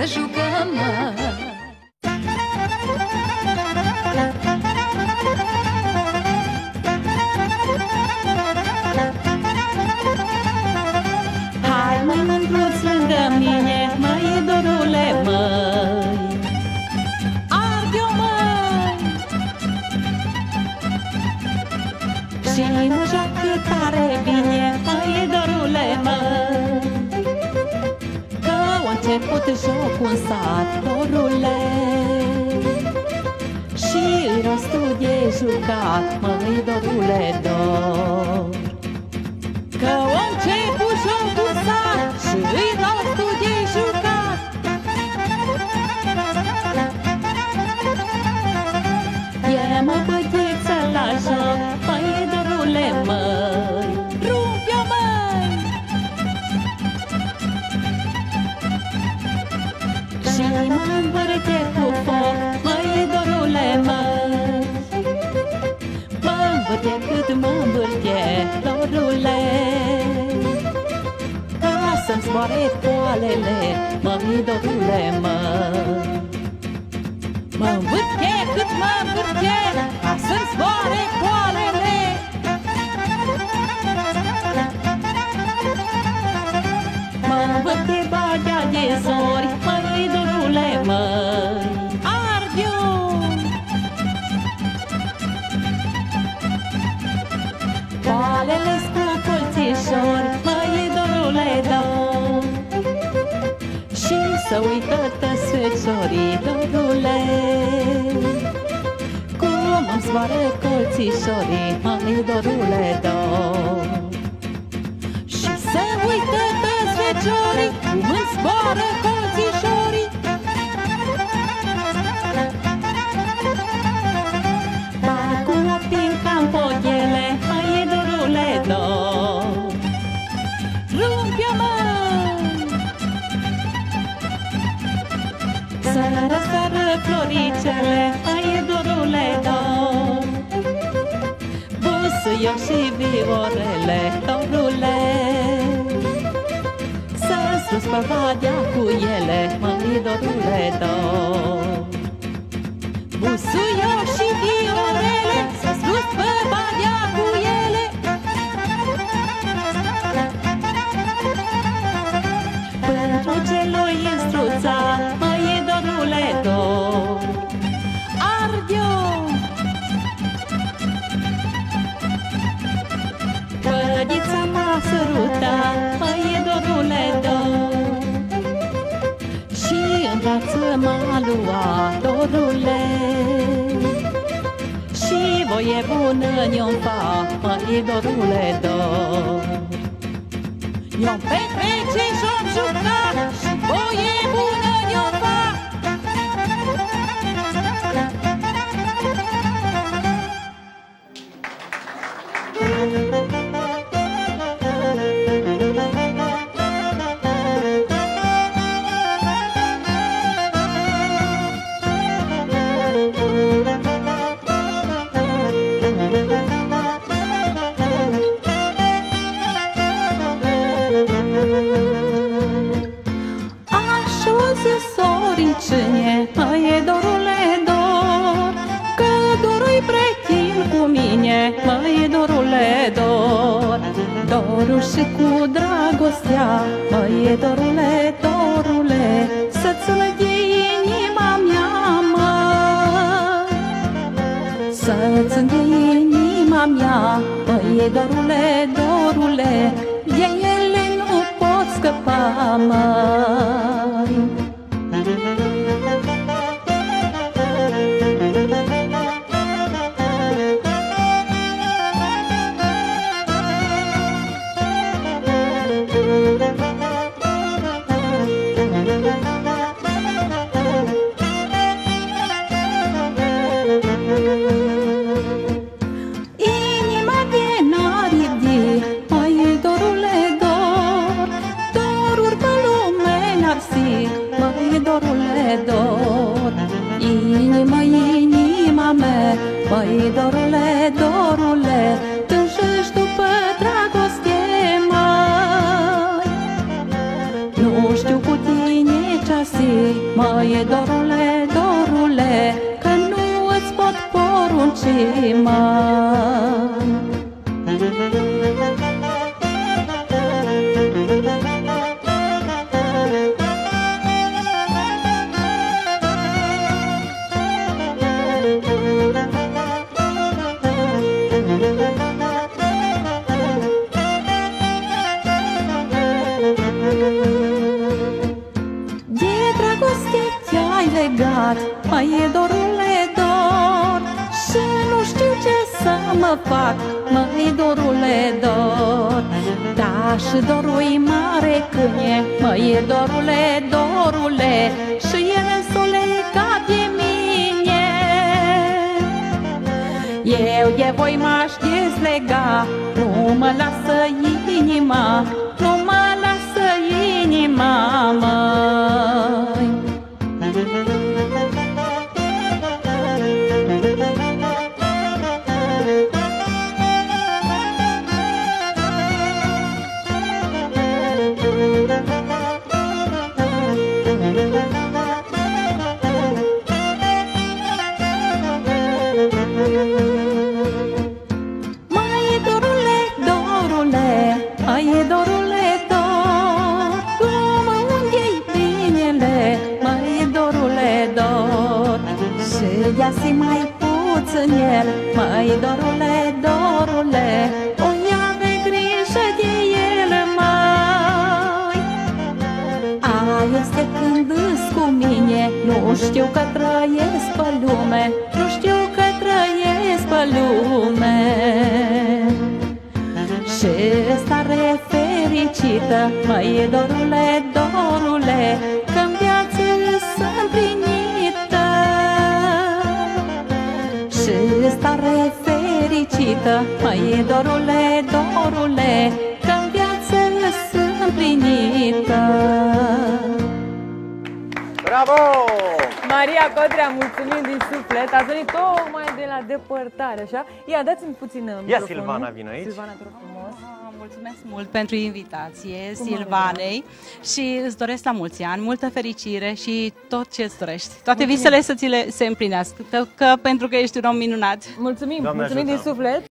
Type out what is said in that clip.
să jucăm, mă. Hai mai mândruț început jocul în sat, dorule Și îi rostul de jucat, măi dorule, dor. Că a început jocul dorule Ca să-mi zboare poalele, măi dorule măi Mă. Învârte cât mă învârte, ca să-mi zboare poalele Mă învârte bagea de zori, măi dorule măi să uită tăsfeciorii, dorule Cum îmi zboară colțișorii, măi dorule dau Și să uită tăsfeciorii, cum îmi zboară colțișorii Busuioc și viorele, dorule Să sus pe vadea cu ele, mai dorule dor Busuioc și viorele, să sus pe Pădița m-a sărutat, măi dorule dor Și în brață m-a luat, dorule Și voie bună ne-o fac, măi dorule dor eu petrece și-om juca Și voie bună ne-o fac Dorul și cu dragostea, măi dorule, dorule Să-ți lăghe inima mea, măi Să-ți înghe inima mea, măi dorule, dorule De ele nu pot scăpa, măi dor Inima, inima mea, mai dorule, dorule Tânjești după dragoste mai Nu știu cu tine ce ții, măi, dorule, dorule, că nu îți pot porunci, măi. Legat, mai e dorule dor. Și nu știu ce să mă fac, mai dorule dor. Da, și dorul e mare când e, mai e dorule, dorule. Și el s-o legat de mine. Eu de voi m-aș dezlega, nu mă lasă inima, Și ia-si mai puțin el, mai dorule, dorule O ia-ve grijă de el, mai a, este când îs cu mine Nu știu că trăiesc pe lume Nu știu că trăiesc pe lume. Și stare fericită Măi, dorule, dorule stare fericită Măi, dorule, dorule Că-n viață sunt împlinită Bravo! Maria Codrea, mulțumim din suflet. Ați venit tocmai de la depărtare, așa? Ia, dați-mi puțin uh, microfonul. Silvana, vină aici. Silvana, te rog frumos. Ah, Mulțumesc mult pentru invitație, Cum Silvanei, și îți doresc la mulți ani, multă fericire și tot ce îți dorești. Toate visele să ți le se împlinească, că, că pentru că ești un om minunat. Mulțumim, Doamne mulțumim din ajută. suflet.